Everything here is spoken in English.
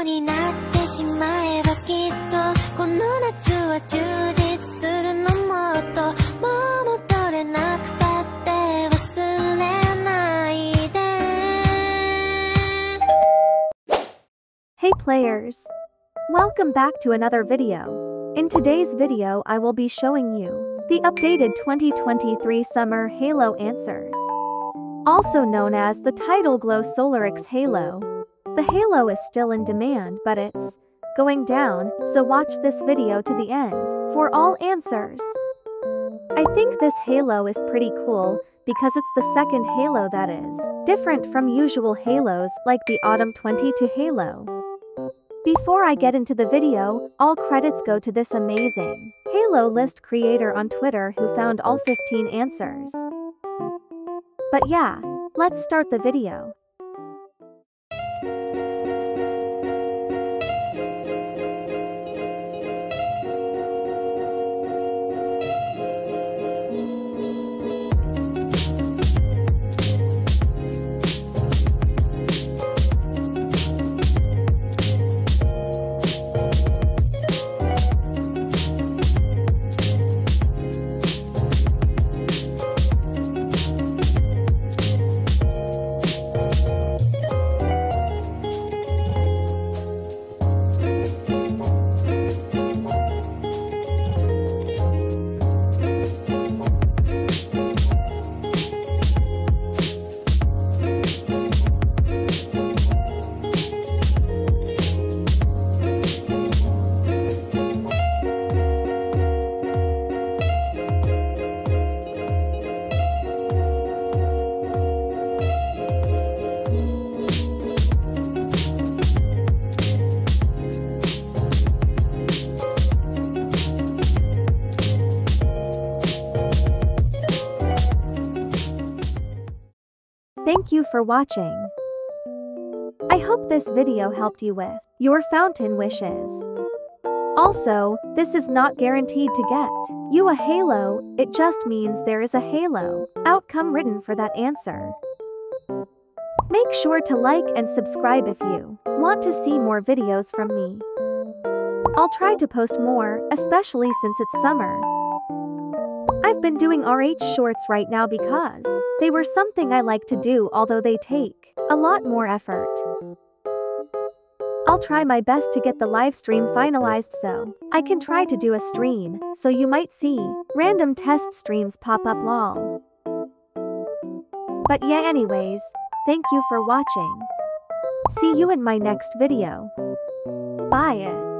ようになってしまえばきっとこの夏は充実するのもっともう戻れなくたって忘れないで Hey players! Welcome back to another video. In today's video I will be showing you the updated 2023 Summer Halo Answers. Also known as the Tidal Glow Solarix Halo. the Halo is still in demand but it's going down, so watch this video to the end for all answers. I think this Halo is pretty cool because it's the second Halo that is different from usual Halos like the Autumn 22 Halo. Before I get into the video, all credits go to this amazing Halo list creator on Twitter who found all 15 answers. But yeah, let's start the video. Thank you for watching. I hope this video helped you with your fountain wishes. Also, this is not guaranteed to get you a halo, it just means there is a halo outcome written for that answer. Make sure to like and subscribe if you want to see more videos from me. I'll try to post more, especially since it's summer. I've been doing RH shorts right now because they were something I like to do although they take a lot more effort. I'll try my best to get the live stream finalized so I can try to do a stream, so you might see random test streams pop up lol. But yeah anyways, thank you for watching. See you in my next video. Bye.